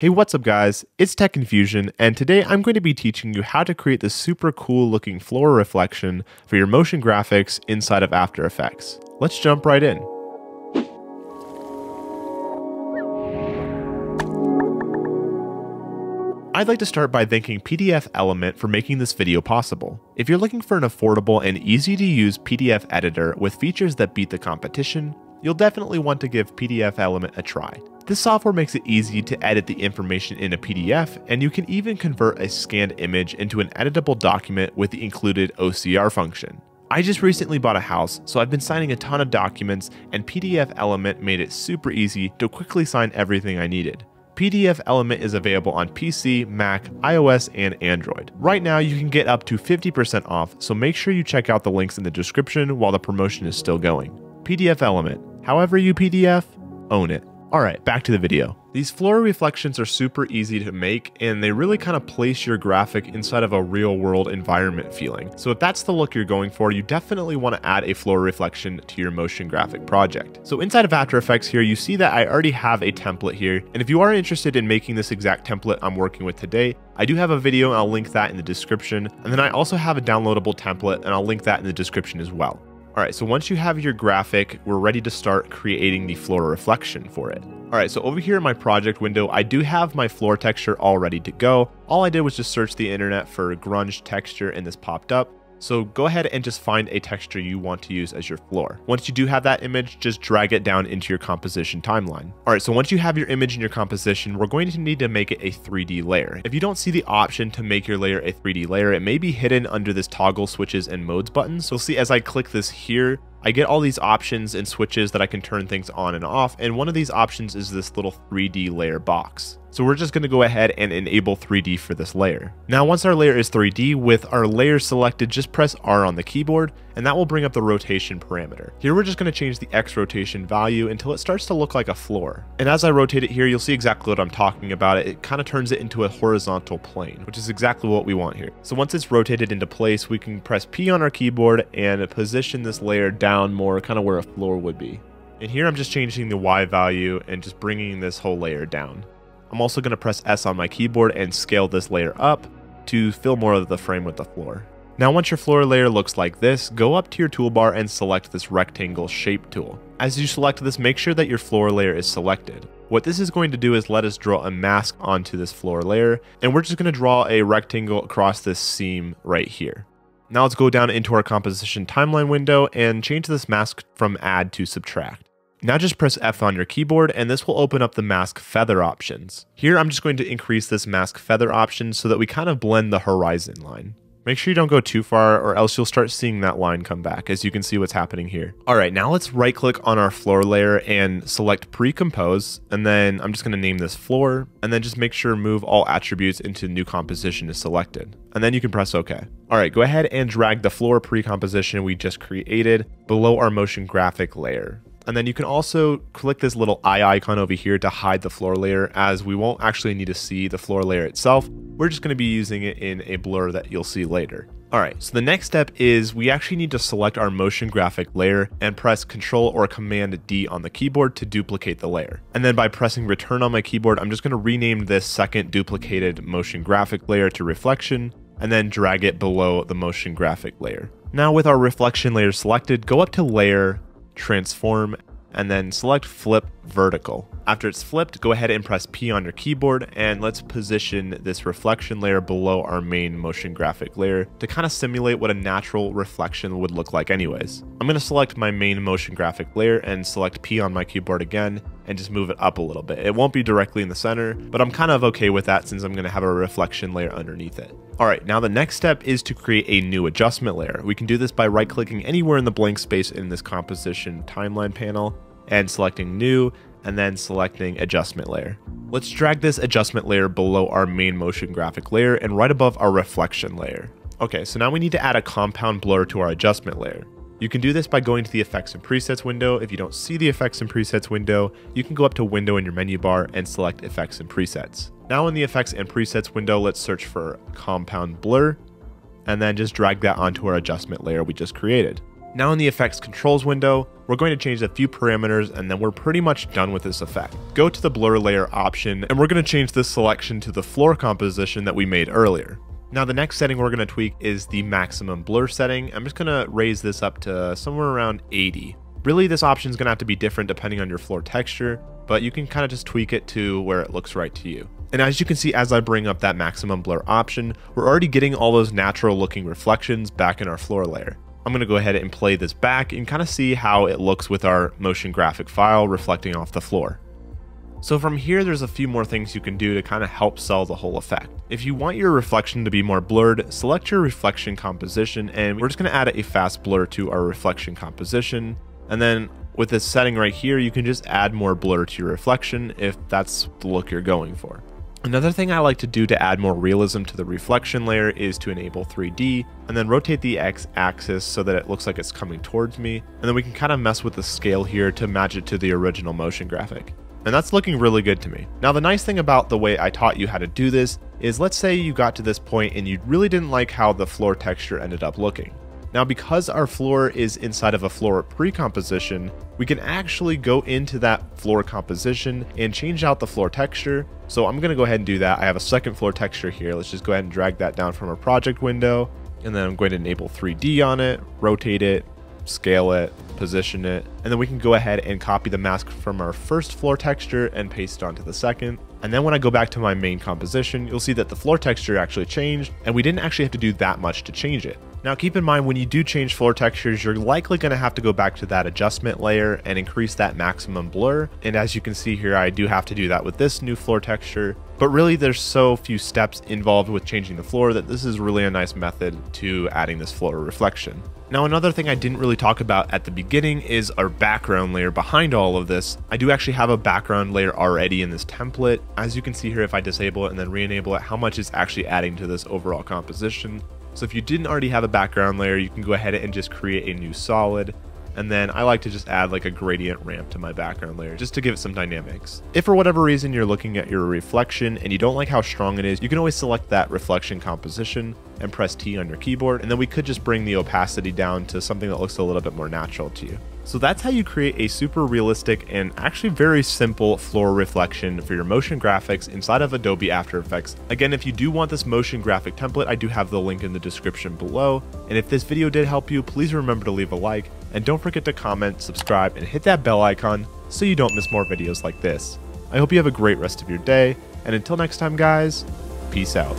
Hey, what's up guys? It's Tech Infusion, and today I'm going to be teaching you how to create this super cool looking floor reflection for your motion graphics inside of After Effects. Let's jump right in. I'd like to start by thanking PDFelement for making this video possible. If you're looking for an affordable and easy to use PDF editor with features that beat the competition, you'll definitely want to give PDFelement a try. This software makes it easy to edit the information in a PDF, and you can even convert a scanned image into an editable document with the included OCR function. I just recently bought a house, so I've been signing a ton of documents, and PDFelement made it super easy to quickly sign everything I needed. PDFelement is available on PC, Mac, iOS, and Android. Right now, you can get up to 50% off, so make sure you check out the links in the description while the promotion is still going. PDFelement. However you PDF, own it. Alright, back to the video. These floor reflections are super easy to make and they really kind of place your graphic inside of a real world environment feeling. So if that's the look you're going for, you definitely want to add a floor reflection to your motion graphic project. So inside of After Effects here, you see that I already have a template here. And if you are interested in making this exact template I'm working with today, I do have a video and I'll link that in the description. And then I also have a downloadable template and I'll link that in the description as well. All right, so once you have your graphic, we're ready to start creating the floor reflection for it. All right, so over here in my project window, I do have my floor texture all ready to go. All I did was just search the internet for grunge texture and this popped up. So go ahead and just find a texture you want to use as your floor. Once you do have that image, just drag it down into your composition timeline. All right, so once you have your image in your composition, we're going to need to make it a 3D layer. If you don't see the option to make your layer a 3D layer, it may be hidden under this toggle switches and modes button. So see as I click this here, I get all these options and switches that I can turn things on and off, and one of these options is this little 3D layer box. So we're just going to go ahead and enable 3D for this layer. Now once our layer is 3D, with our layer selected, just press R on the keyboard, and that will bring up the rotation parameter. Here we're just going to change the X rotation value until it starts to look like a floor. And as I rotate it here, you'll see exactly what I'm talking about. It, kind of turns it into a horizontal plane, which is exactly what we want here. So once it's rotated into place, we can press P on our keyboard and position this layer down more kind of where a floor would be. And here I'm just changing the Y value and just bringing this whole layer down. I'm also going to press S on my keyboard and scale this layer up to fill more of the frame with the floor. Now once your floor layer looks like this, go up to your toolbar and select this rectangle shape tool. As you select this, make sure that your floor layer is selected. What this is going to do is let us draw a mask onto this floor layer, and we're just going to draw a rectangle across this seam right here. Now let's go down into our composition timeline window and change this mask from add to subtract. Now just press F on your keyboard and this will open up the mask feather options. Here I'm just going to increase this mask feather option so that we kind of blend the horizon line. Make sure you don't go too far or else you'll start seeing that line come back as you can see what's happening here. All right, now let's right click on our floor layer and select pre-compose. And then I'm just gonna name this floor and then just make sure move all attributes into new composition is selected. And then you can press OK. All right, go ahead and drag the floor pre-composition we just created below our motion graphic layer. And then you can also click this little eye icon over here to hide the floor layer as we won't actually need to see the floor layer itself. We're just going to be using it in a blur that you'll see later. Alright, so the next step is we actually need to select our motion graphic layer and press Ctrl or Command D on the keyboard to duplicate the layer. And then by pressing return on my keyboard, I'm just going to rename this second duplicated motion graphic layer to reflection and then drag it below the motion graphic layer. Now with our reflection layer selected, go up to layer, transform, and then select flip vertical. After it's flipped, go ahead and press P on your keyboard and let's position this reflection layer below our main motion graphic layer to kind of simulate what a natural reflection would look like anyways. I'm to select my main motion graphic layer and select P on my keyboard again and just move it up a little bit. It won't be directly in the center, but I'm kind of okay with that since I'm going to have a reflection layer underneath it. All right, now the next step is to create a new adjustment layer. We can do this by right clicking anywhere in the blank space in this composition timeline panel and selecting new and then selecting adjustment layer. Let's drag this adjustment layer below our main motion graphic layer and right above our reflection layer. Okay, so now we need to add a compound blur to our adjustment layer. You can do this by going to the effects and presets window. If you don't see the effects and presets window, you can go up to window in your menu bar and select effects and presets. Now in the effects and presets window, let's search for compound blur and then just drag that onto our adjustment layer we just created. Now in the effects controls window, we're going to change a few parameters and then we're pretty much done with this effect. Go to the blur layer option and we're going to change this selection to the floor composition that we made earlier. Now the next setting we're going to tweak is the maximum blur setting. I'm just going to raise this up to somewhere around 80. Really this option is going to have to be different depending on your floor texture, but you can kind of just tweak it to where it looks right to you. And as you can see as I bring up that maximum blur option, we're already getting all those natural looking reflections back in our floor layer. I'm going to go ahead and play this back and kind of see how it looks with our motion graphic file reflecting off the floor. So from here, there's a few more things you can do to kind of help sell the whole effect. If you want your reflection to be more blurred, select your reflection composition, and we're just going to add a fast blur to our reflection composition. And then with this setting right here, you can just add more blur to your reflection if that's the look you're going for. Another thing I like to do to add more realism to the reflection layer is to enable 3D and then rotate the X axis so that it looks like it's coming towards me. And then we can kind of mess with the scale here to match it to the original motion graphic. And that's looking really good to me. Now the nice thing about the way I taught you how to do this is let's say you got to this point and you really didn't like how the floor texture ended up looking. Now because our floor is inside of a floor pre-composition, we can actually go into that floor composition and change out the floor texture. So I'm going to go ahead and do that. I have a second floor texture here. Let's just go ahead and drag that down from our project window. And then I'm going to enable 3D on it, rotate it, scale it, position it, and then we can go ahead and copy the mask from our first floor texture and paste it onto the second. And then when I go back to my main composition, you'll see that the floor texture actually changed, and we didn't actually have to do that much to change it. Now keep in mind when you do change floor textures, you're likely going to have to go back to that adjustment layer and increase that maximum blur. And as you can see here, I do have to do that with this new floor texture. But really there's so few steps involved with changing the floor that this is really a nice method to adding this floor reflection. Now another thing I didn't really talk about at the beginning is our background layer behind all of this. I do actually have a background layer already in this template. As you can see here if I disable it and then re-enable it, how much is actually adding to this overall composition. So if you didn't already have a background layer, you can go ahead and just create a new solid. And then I like to just add like a gradient ramp to my background layer just to give it some dynamics. If for whatever reason you're looking at your reflection and you don't like how strong it is, you can always select that reflection composition and press T on your keyboard. And then we could just bring the opacity down to something that looks a little bit more natural to you. So that's how you create a super realistic and actually very simple floor reflection for your motion graphics inside of Adobe After Effects. Again, if you do want this motion graphic template, I do have the link in the description below. And if this video did help you, please remember to leave a like and don't forget to comment, subscribe, and hit that bell icon so you don't miss more videos like this. I hope you have a great rest of your day, and until next time guys, peace out.